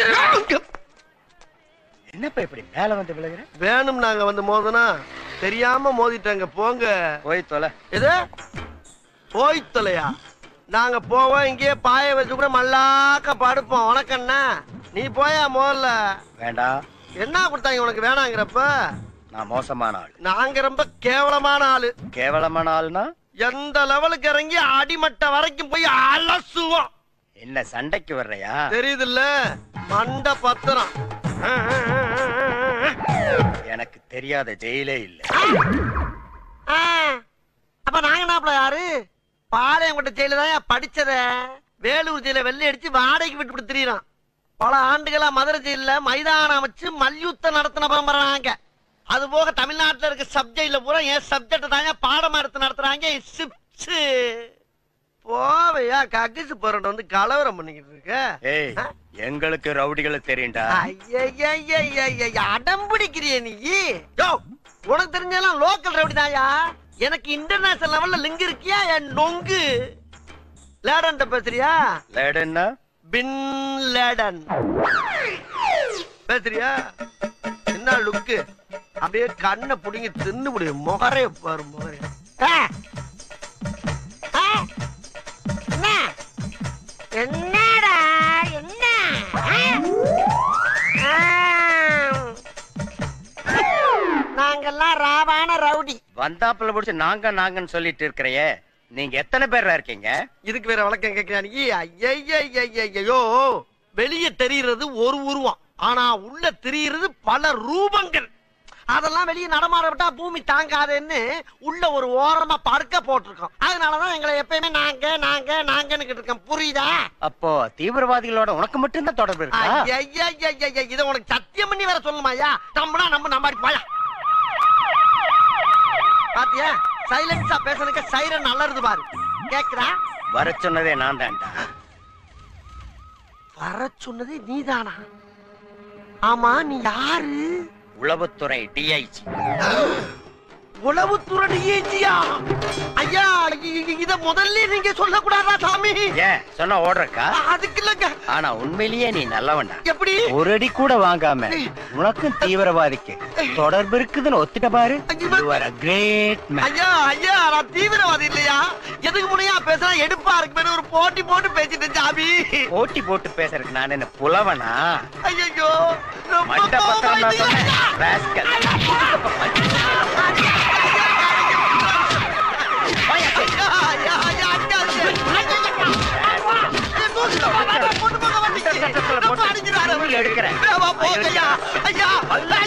அடிச்சு என்னப்பா இப்படி மேல வந்து விழுகிற வேணும் நாங்க வந்து மோதனா தெரியாம மோதிட்டாங்க போங்க. போய் தொலை. எது? போய் தொலையா? நாங்க போவோம் இங்கேயே பாய வச்சு கூட மல்லாக்க படுப்போம். உனக்கண்ணா நீ போயா முதல்ல வேண்டாம் என்ன கொடுத்தாங்க உனக்கு வேணாங்கிறப்ப? நான் மோசமான ஆள். நாங்க ரொம்ப கேவலமான ஆளு. கேவலமான ஆள்னா? எந்த லெவலுக்கு இறங்கி அடிமட்ட வரைக்கும் போய் அலசுவோம். என்ன சண்டைக்கு வர்றையா? தெரியுதுல்ல? மண்ட பத்திரம். எனக்கு தெரியாத ஜெயிலே இல்ல. அப்ப நாங்க நாப்பல யாரு? பாளையங்கோட்டை ஜெயில தான் படிச்சத? வேலூர் ஜெயில வெள்ளை அடிச்சு வாடகைக்கு விட்டு விட்டு திரியறான். பல ஆண்டுகளா மதுரை ஜெயில மைதானம் அமைச்சு மல்யுத்தம் நடத்தின பரம்பரை நாங்க அது போக தமிழ்நாட்டுல இருக்க சப்ஜெக்ட்ல பூரா என் சப்ஜெக்ட் தாங்க பாடமா எடுத்து நடத்துறாங்க சிப்ஸ் கக்கிசு போறட்ட வந்து கலவரம் பண்ணிக்கிட்டு இருக்க? ஏய் எங்களுக்கு ரவுடிகளை தெரியும்டா. அடம் பிடிக்கிறிய நீ. யோ உனக்கு தெரிஞ்செல்லாம் லோக்கல் ரவுடி தாயா எனக்கு இன்டர்நேஷனல் லெவல்ல லிங்க் இருக்கியா? என் நொங்கு. லேடன் பேசுறியா? லேடன்னா? பின் லேடன் பேசுறியா? என்ன லுக்கு அப்படியே கண்ணை புடிங்கி தின்னு முடியும் முகரே பாரு முகரே நாங்கெல்லாம் ராவான ரவுடி. வந்தாப்புல பிடிச்சு நாங்க நாங்கன்னு சொல்லிட்டு இருக்கிறையே நீங்க எத்தனை பேர்ல இருக்கீங்க? இதுக்கு வேற வழக்கம் கேட்கிறான் ஐயோ வெளியே தெரிகிறது ஒரு உருவம். ஆனா உள்ள தெரிகிறது பல ரூபங்கள். அதெல்லாம் வெளியே நடமாட விட்டா பூமி தாங்காதுன்னு உள்ள ஒரு ஓரமா படுக்க போட்டிருக்கோம். அதனாலதான் எங்களை எப்பயுமே நாங்க நாங்க நாங்கன்னு இருக்கோம். புரியுதா? அப்போ தீவிரவாதிகளோட உனக்கு மட்டும்தான் தொடர்பு இருக்கா? ஐயையையைய, இத உனக்கு சத்தியம் பண்ணி வேற சொல்லுமாயா நம்பனா நம்ம நம்பாடி போயா பாத்தியா? சைலன்ஸா பேசுறதுக்கு சைரன் நல்லது பாரு. கேக்குறா வர சொன்னதே நான் தான்டா. வர சொன்னதே நீதானா? ஆமா நீ யாரு? உளவுத்துறை டிஐஜி உளவுத்துறை டிஐஜியா ஐயா இ- இ- இத முதல்ல நீங்க சொல்லக்கூடாதா சாமி? ஏன்? சொன்னா ஓடுறக்கா? அதுக்கு இல்லங்க. ஆனா உண்மையிலேயே நீ நல்லவன்டா. எப்படி? ஒரு அடி கூட வாங்காம உனக்கும் தீவிரவாதிக்கு தொடர்பு இருக்குதுன்னு ஒத்துட்ட பாரு. கிரேட் மேன் ஐயா ஐயா நான் தீவிரவாதி இல்லையா? எதுக்கு முனையா பேசுறா எடுப்பா இருக்கு ஒரு போட்டி போட்டு பேசிட்டு சாமி. போட்டி போட்டு பேசுறதுக்கு நான் என்ன புலவனா? ஐயோ மண்ட பத்திரம் நான் சொன்னேன். 哎呀来。